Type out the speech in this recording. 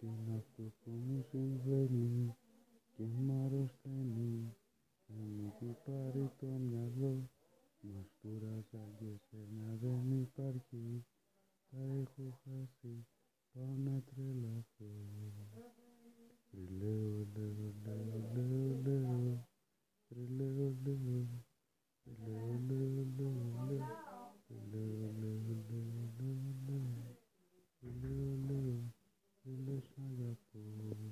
Τι είναι αυτό που μου συμβαίνει και μ' αρρωσταίνει Δεν μου έχει πάρει το μυαλό Μας κούρασα και σένα δεν υπάρχει. Τα έχω χάσει, πάω να τρελαθώ Τριλέω, λέω, λέω, λέω, λέω Τριλέω, λέω, λέω, λέω Wonderful.